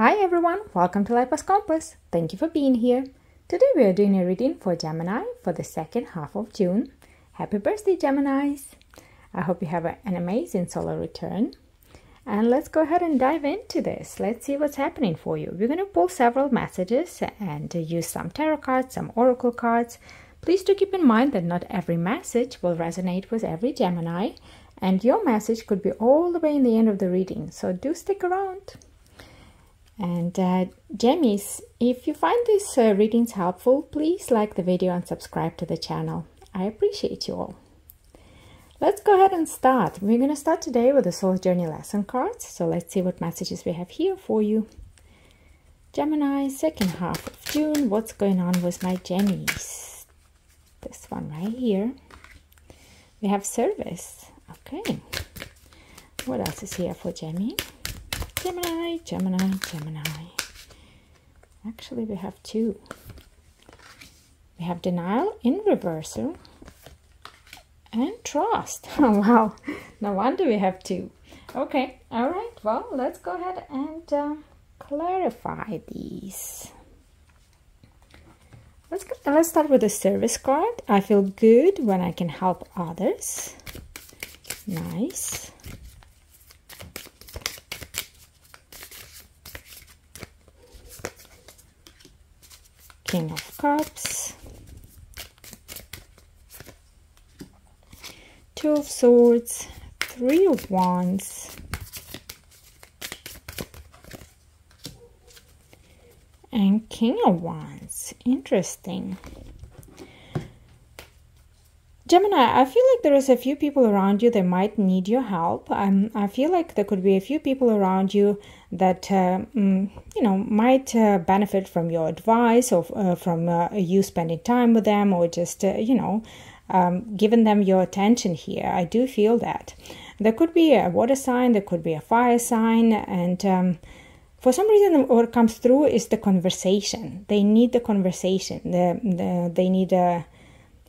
Hi everyone, welcome to Lifepath Compass. Thank you for being here. Today we are doing a reading for Gemini for the second half of June. Happy birthday, Geminis! I hope you have an amazing solar return. And let's go ahead and dive into this. Let's see what's happening for you. We're going to pull several messages and use some tarot cards, some oracle cards. Please do keep in mind that not every message will resonate with every Gemini, and your message could be all the way in the end of the reading, so do stick around. And uh, if you find these uh, readings helpful, please like the video and subscribe to the channel. I appreciate you all. Let's go ahead and start. We're going to start today with the Soul Journey lesson cards. So let's see what messages we have here for you. Gemini, second half of June. What's going on with my Gemmies? This one right here. We have service. Okay. What else is here for Gemini? Gemini, Gemini, Gemini. Actually, we have two. We have denial in reversal and trust. Oh, wow. No wonder we have two. Okay. All right. Well, let's go ahead and uh, clarify these. Let's, go, let's start with the service card. I feel good when I can help others. Nice. King of Cups, Two of Swords, Three of Wands, and King of Wands. Interesting. Gemini, I feel like there is a few people around you that might need your help. Um, I feel like there could be a few people around you that uh, mm, you know might uh, benefit from your advice or uh, from uh, you spending time with them or just uh, you know um, giving them your attention here. I do feel that there could be a water sign, there could be a fire sign, and um, for some reason what comes through is the conversation. They need the conversation. The, the they need a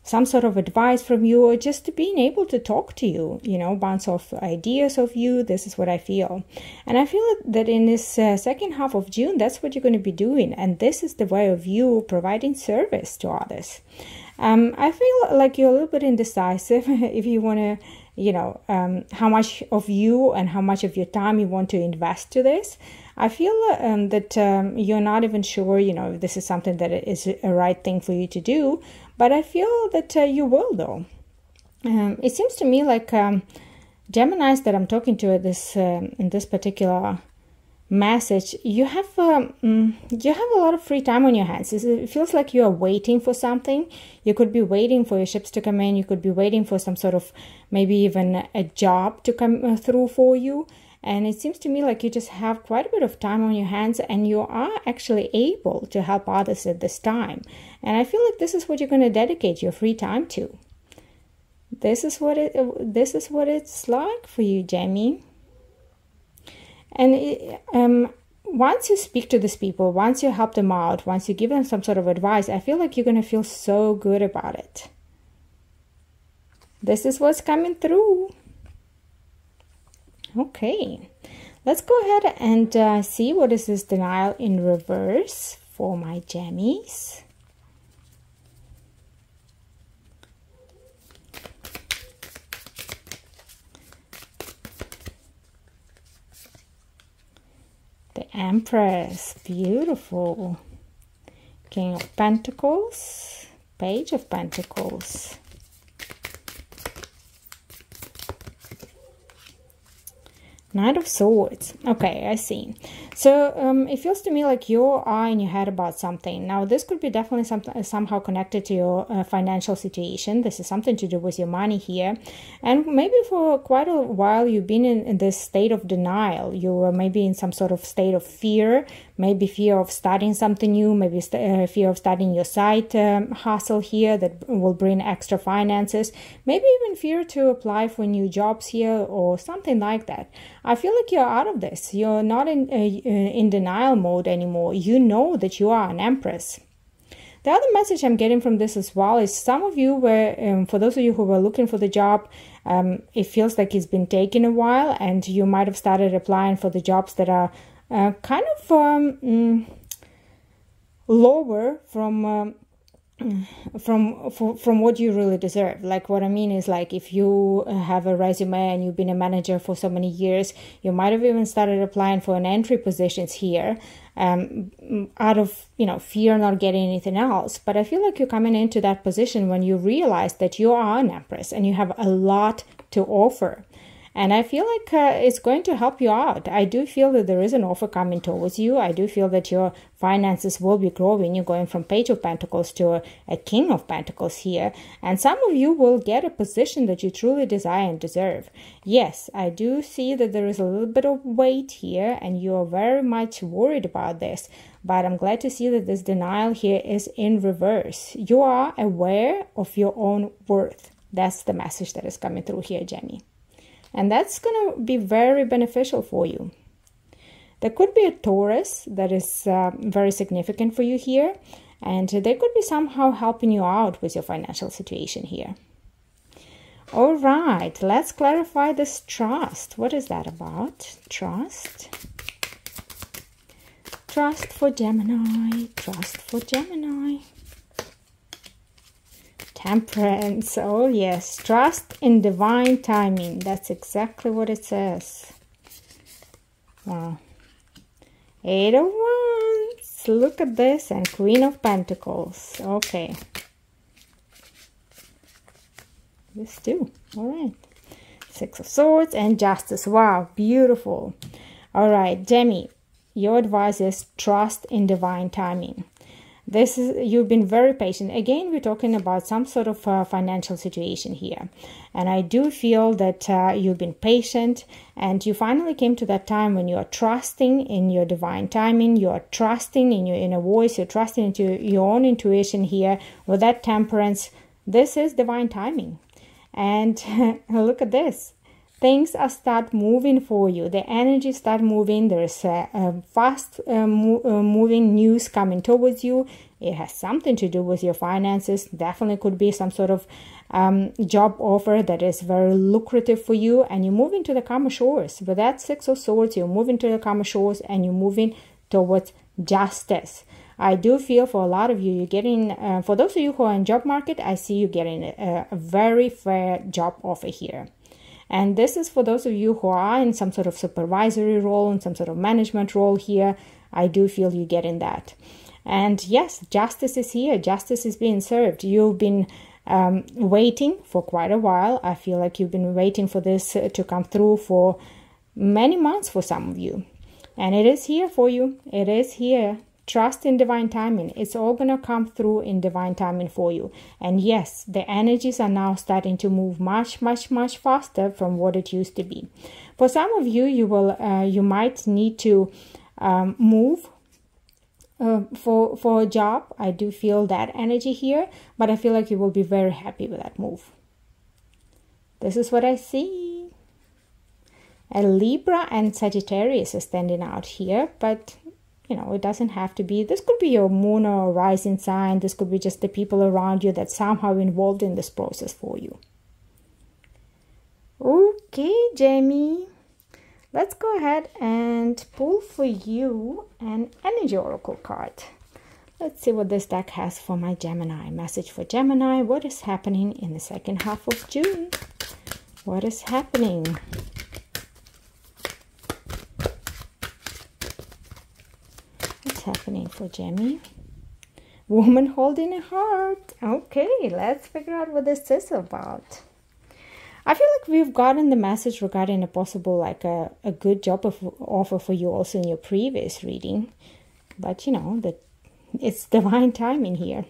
some sort of advice from you or just being able to talk to you, you know, bounce off ideas of you. This is what I feel. And I feel that in this uh, second half of June, that's what you're going to be doing. And this is the way of you providing service to others. Um, I feel like you're a little bit indecisive if you want to, you know, um, how much of you and how much of your time you want to invest to this. I feel um, that um, you're not even sure, you know, if this is something that is a right thing for you to do, but I feel that uh, you will, though. Um, it seems to me like um, Gemini's that I'm talking to at this um, in this particular message, you have um, mm, you have a lot of free time on your hands. It feels like you are waiting for something. You could be waiting for your ships to come in. You could be waiting for some sort of maybe even a job to come uh, through for you. And it seems to me like you just have quite a bit of time on your hands and you are actually able to help others at this time. And I feel like this is what you're going to dedicate your free time to. This is what it this is what it's like for you, Jamie. And it, um, once you speak to these people, once you help them out, once you give them some sort of advice, I feel like you're going to feel so good about it. This is what's coming through. Okay, let's go ahead and uh, see what is this denial in reverse for my jammies. Empress, beautiful. King of Pentacles, Page of Pentacles. Knight of Swords. Okay, I see. So um, it feels to me like you are in your head about something. Now, this could be definitely something somehow connected to your uh, financial situation. This is something to do with your money here. And maybe for quite a while you've been in, in this state of denial. You were maybe in some sort of state of fear, maybe fear of starting something new, maybe uh, fear of starting your side um, hustle here that will bring extra finances, maybe even fear to apply for new jobs here or something like that. I feel like you're out of this. You're not in uh, in denial mode anymore. You know that you are an empress. The other message I'm getting from this as well is some of you were, um, for those of you who were looking for the job, um, it feels like it's been taking a while and you might have started applying for the jobs that are uh, kind of um, mm, lower from from from what you really deserve. Like what i mean is like if you have a resume and you've been a manager for so many years you might have even started applying for an entry positions here um, out of you know fear not getting anything else. But i feel like you're coming into that position when you realize that you are an empress and you have a lot to offer and I feel like uh, it's going to help you out. I do feel that there is an offer coming towards you. I do feel that your finances will be growing. You're going from Page of Pentacles to a, a King of Pentacles here. And some of you will get a position that you truly desire and deserve. Yes, I do see that there is a little bit of weight here and you are very much worried about this. But I'm glad to see that this denial here is in reverse. You are aware of your own worth. That's the message that is coming through here, Jenny. And that's going to be very beneficial for you. There could be a Taurus that is uh, very significant for you here, and they could be somehow helping you out with your financial situation here. All right, let's clarify this trust. What is that about? Trust. Trust for Gemini. Trust for Gemini. Temperance. Oh, yes. Trust in divine timing. That's exactly what it says. Wow. Eight of Wands. Look at this. And Queen of Pentacles. Okay. This too. All right. Six of Swords and Justice. Wow. Beautiful. All right. Demi, your advice is trust in divine timing this is you've been very patient. Again we're talking about some sort of uh, financial situation here. And i do feel that uh, you've been patient and you finally came to that time when you are trusting in your divine timing. You are trusting in your inner voice. You're trusting into your own intuition here with that temperance. This is divine timing. And look at this things are start moving for you. The energy start moving. There's a, a fast uh, mo- uh, moving news coming towards you. It has something to do with your finances. Definitely could be some sort of um, job offer that is very lucrative for you and you move into the karma shores. With that six of swords you're moving to the karma shores and you're moving towards justice. I do feel for a lot of you, you're getting, uh, for those of you who are in job market, I see you getting a, a very fair job offer here. And this is for those of you who are in some sort of supervisory role, in some sort of management role here. I do feel you get in that. And yes, justice is here. Justice is being served. You've been um, waiting for quite a while. I feel like you've been waiting for this uh, to come through for many months for some of you. And it is here for you. It is here Trust in divine timing. It's all going to come through in divine timing for you. And yes, the energies are now starting to move much, much, much faster from what it used to be. For some of you, you will, uh, you might need to um, move uh, for for a job. I do feel that energy here, but I feel like you will be very happy with that move. This is what I see. A Libra and Sagittarius is standing out here, but you know, it doesn't have to be, this could be your moon or rising sign. This could be just the people around you that somehow involved in this process for you. Okay, Jamie. Let's go ahead and pull for you an energy oracle card. Let's see what this deck has for my Gemini. Message for Gemini. What is happening in the second half of June? What is happening? Happening for Jamie? Woman holding a heart. Okay, let's figure out what this is about. I feel like we've gotten the message regarding a possible like a, a good job of offer for you also in your previous reading. But you know that it's divine timing here.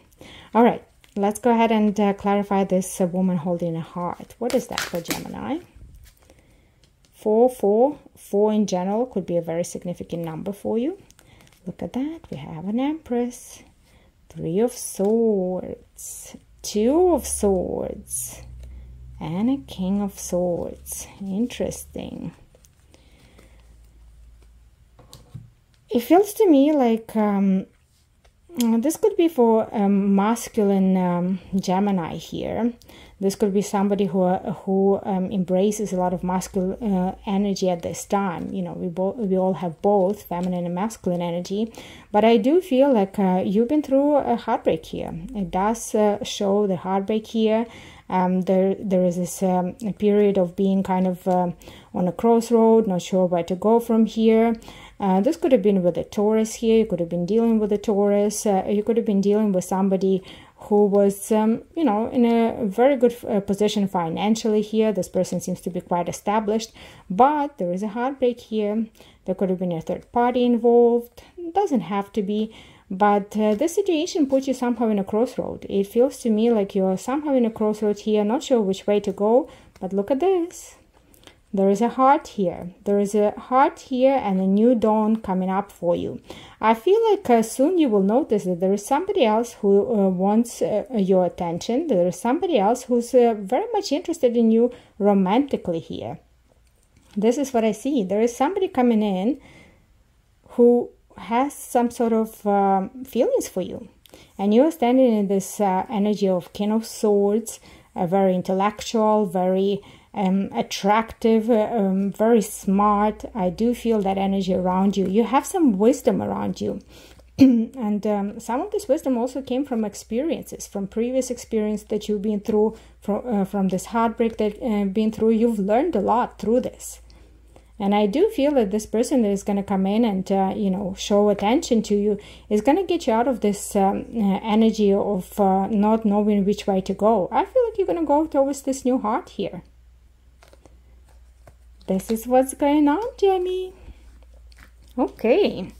All right, let's go ahead and uh, clarify this uh, woman holding a heart. What is that for Gemini? Four, four, four in general could be a very significant number for you. Look at that. We have an Empress. Three of Swords. Two of Swords. And a King of Swords. Interesting. It feels to me like um, this could be for a masculine um, Gemini here This could be somebody who who um, embraces a lot of masculine uh, energy at this time. You know, we both we all have both feminine and masculine energy, but I do feel like uh, you've been through a heartbreak here. It does uh, show the heartbreak here. Um, there there is this um, period of being kind of uh, on a crossroad, not sure where to go from here. Uh, this could have been with a Taurus here. You could have been dealing with a Taurus. Uh, you could have been dealing with somebody who was, um, you know, in a very good uh, position financially here. This person seems to be quite established, but there is a heartbreak here. There could have been a third party involved. It doesn't have to be, but uh, this situation puts you somehow in a crossroad. It feels to me like you're somehow in a crossroad here, not sure which way to go, but look at this. There is a heart here. There is a heart here and a new dawn coming up for you. I feel like uh, soon you will notice that there is somebody else who uh, wants uh, your attention. There is somebody else who's uh, very much interested in you romantically here. This is what I see. There is somebody coming in who has some sort of um, feelings for you. And you are standing in this uh, energy of King of Swords, a very intellectual, very um, attractive, um, very smart. I do feel that energy around you. You have some wisdom around you. and um, some of this wisdom also came from experiences, from previous experience that you've been through, from, uh, from this heartbreak that uh, been through. You've learned a lot through this. And I do feel that this person that is going to come in and, uh, you know, show attention to you is going to get you out of this um, uh, energy of uh, not knowing which way to go. I feel like you're going to go towards this new heart here. This is what's going on, Jamie. Okay.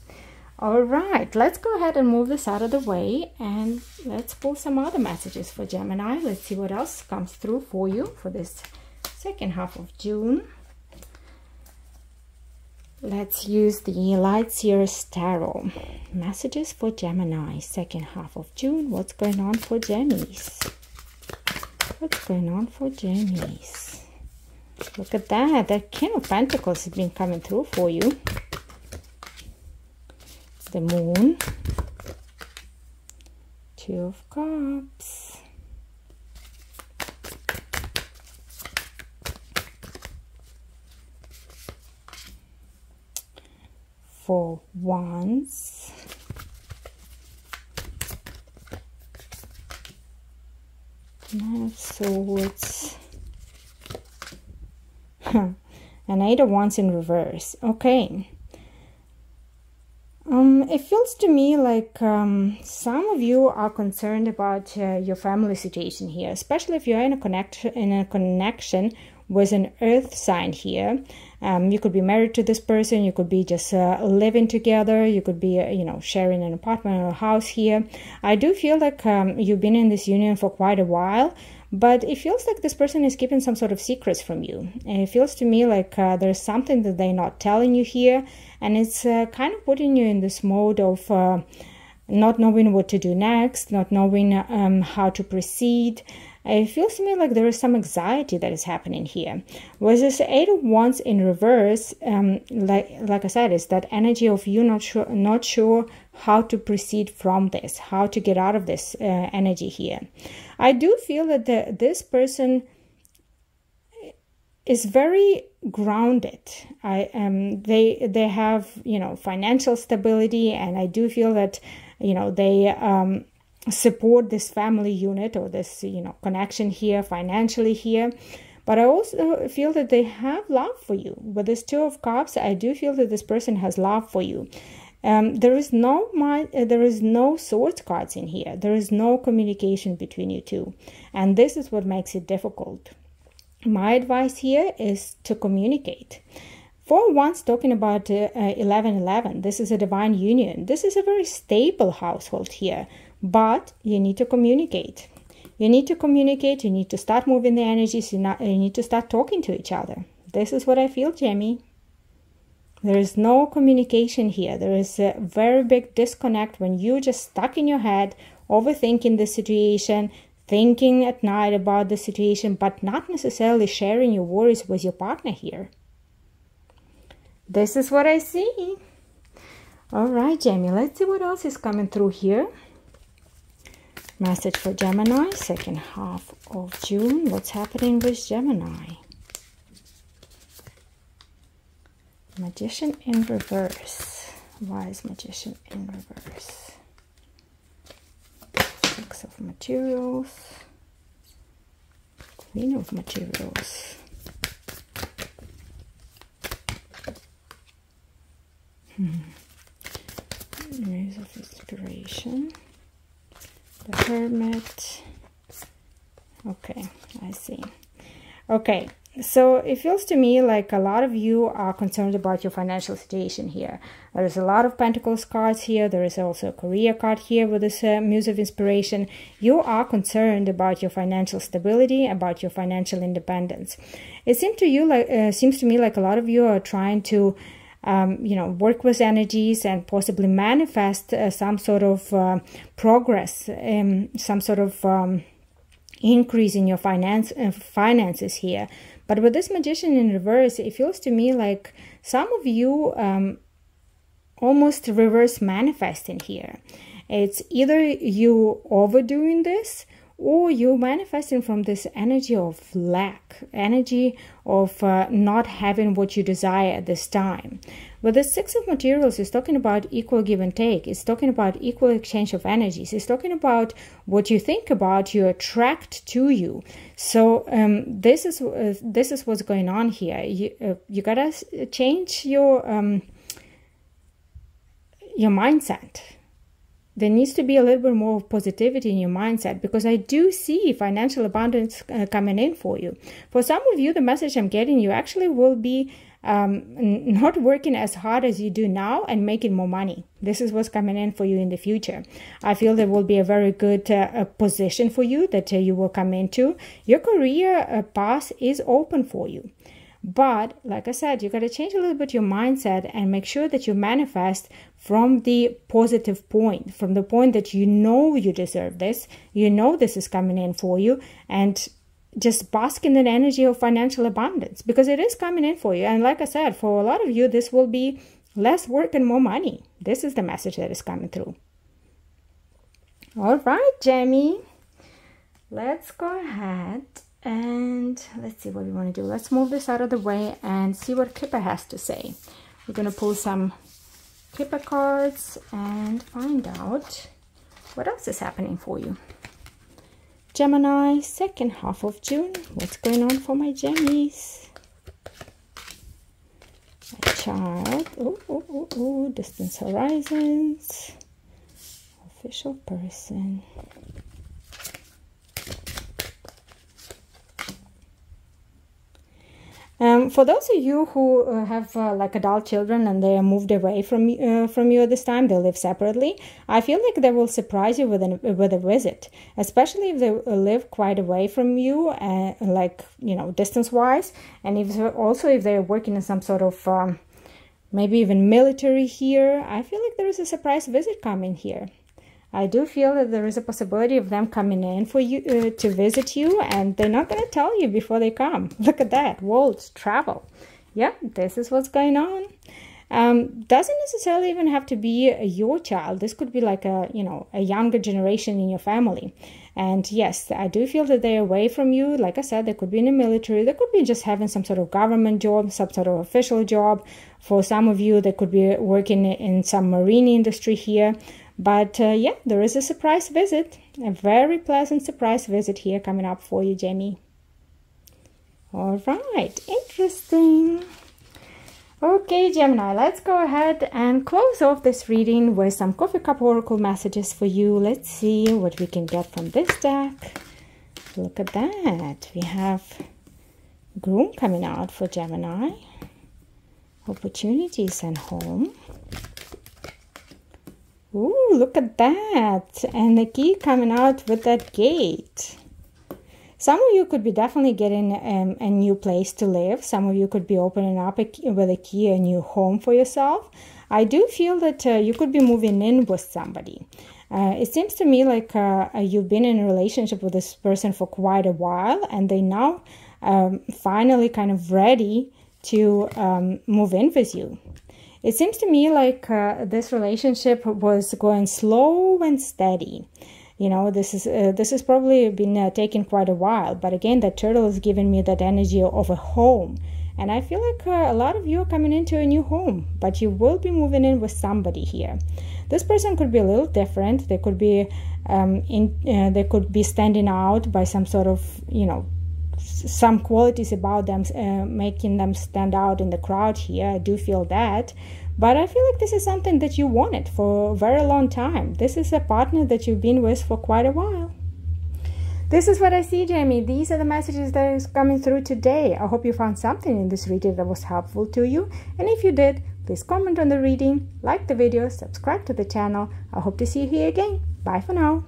All right, let's go ahead and move this out of the way and let's pull some other messages for Gemini. Let's see what else comes through for you for this second half of June. Let's use the Light Seers Tarot. Messages for Gemini, second half of June. What's going on for Gemmies? What's going on for Gemmies? Look at that. That King of Pentacles has been coming through for you. The Moon. Two of Cups. Four Wands. Nine of Swords. and Eight of Wands in reverse. Okay. Um, it feels to me like um, some of you are concerned about uh, your family situation here, especially if you're in a connection in a connection with an Earth sign here. Um, you could be married to this person, you could be just uh, living together, you could be uh, you know sharing an apartment or a house here. I do feel like um, you've been in this union for quite a while but it feels like this person is keeping some sort of secrets from you. And it feels to me like uh, there's something that they're not telling you here and it's uh, kind of putting you in this mode of uh, not knowing what to do next not knowing um, how to proceed it feels to me like there is some anxiety that is happening here. Was this eight of wands in reverse? Um, like like I said, is that energy of you not sure not sure how to proceed from this, how to get out of this uh, energy here. I do feel that the, this person is very grounded. I um they they have you know financial stability, and I do feel that you know they um support this family unit or this you know connection here financially here. But i also feel that they have love for you. With this two of cups i do feel that this person has love for you. Um, there is no my, uh, there is no swords cards in here. There is no communication between you two. And this is what makes it difficult. My advice here is to communicate. For once talking about uh, 1111 this is a divine union. This is a very stable household here but you need to communicate. You need to communicate you need to start moving the energies you, not, you need to start talking to each other. This is what i feel jamie. There is no communication here. There is a very big disconnect when you're just stuck in your head overthinking the situation thinking at night about the situation but not necessarily sharing your worries with your partner here. This is what i see. All right jamie let's see what else is coming through here Message for Gemini, second half of June. What's happening with Gemini? Magician in reverse. Wise Magician in reverse. Six of materials. Queen of materials. Hmm. Rays of inspiration. The Hermit. Okay, I see. Okay, so it feels to me like a lot of you are concerned about your financial situation here. There is a lot of Pentacles cards here. There is also a career card here with this uh, Muse of Inspiration. You are concerned about your financial stability, about your financial independence. It seems to you like uh, seems to me like a lot of you are trying to um, you know, work with energies and possibly manifest uh, some sort of uh, progress, um, some sort of um, increase in your finance uh, finances here. But with this magician in reverse, it feels to me like some of you um, almost reverse manifesting here. It's either you overdoing this or you're manifesting from this energy of lack, energy of uh, not having what you desire at this time. But the Six of Materials is talking about equal give and take. It's talking about equal exchange of energies. It's talking about what you think about, you attract to you. So um, this is uh, this is what's going on here. You uh, you gotta change your um, your mindset there needs to be a little bit more positivity in your mindset because I do see financial abundance uh, coming in for you. For some of you, the message I'm getting, you actually will be um, not working as hard as you do now and making more money. This is what's coming in for you in the future. I feel there will be a very good uh, position for you that uh, you will come into. Your career uh, path is open for you. But like I said, you got to change a little bit your mindset and make sure that you manifest from the positive point, from the point that you know you deserve this, you know this is coming in for you, and just bask in the energy of financial abundance because it is coming in for you. And like I said, for a lot of you, this will be less work and more money. This is the message that is coming through. All right, Jamie, let's go ahead and let's see what we want to do. Let's move this out of the way and see what Kipper has to say. We're going to pull some Kipper cards and find out what else is happening for you. Gemini, second half of June. What's going on for my Gemmies? A child. Oh, oh, oh, oh. Distance horizons. Official person. Um, for those of you who uh, have uh, like adult children and they are moved away from uh, from you at this time, they live separately. I feel like they will surprise you with an, with a visit, especially if they uh, live quite away from you, uh, like you know distance wise, and if also if they're working in some sort of um, maybe even military here. I feel like there is a surprise visit coming here. I do feel that there is a possibility of them coming in for you uh, to visit you, and they're not going to tell you before they come. Look at that, worlds travel. Yeah, this is what's going on. Um, doesn't necessarily even have to be your child. This could be like a you know a younger generation in your family. And yes, I do feel that they're away from you. Like I said, they could be in the military. They could be just having some sort of government job, some sort of official job. For some of you, they could be working in some marine industry here. But uh, yeah, there is a surprise visit, a very pleasant surprise visit here coming up for you, Jamie. All right, interesting. Okay, Gemini, let's go ahead and close off this reading with some coffee cup oracle messages for you. Let's see what we can get from this deck. Look at that. We have groom coming out for Gemini. Opportunities and home. Ooh, look at that. And the key coming out with that gate. Some of you could be definitely getting um, a new place to live. Some of you could be opening up a, with a key a new home for yourself. I do feel that uh, you could be moving in with somebody. Uh, it seems to me like uh, uh you've been in a relationship with this person for quite a while and they now um, finally kind of ready to um, move in with you. It seems to me like uh, this relationship was going slow and steady. you know this is uh, this has probably been uh, taking quite a while but again the turtle is giving me that energy of a home. And i feel like uh, a lot of you are coming into a new home but you will be moving in with somebody here. This person could be a little different. They could be um, in uh, they could be standing out by some sort of you know some qualities about them uh, making them stand out in the crowd here i do feel that but I feel like this is something that you wanted for a very long time. This is a partner that you've been with for quite a while. This is what I see, Jamie. These are the messages that is coming through today. I hope you found something in this reading that was helpful to you. And if you did, please comment on the reading, like the video, subscribe to the channel. I hope to see you here again. Bye for now.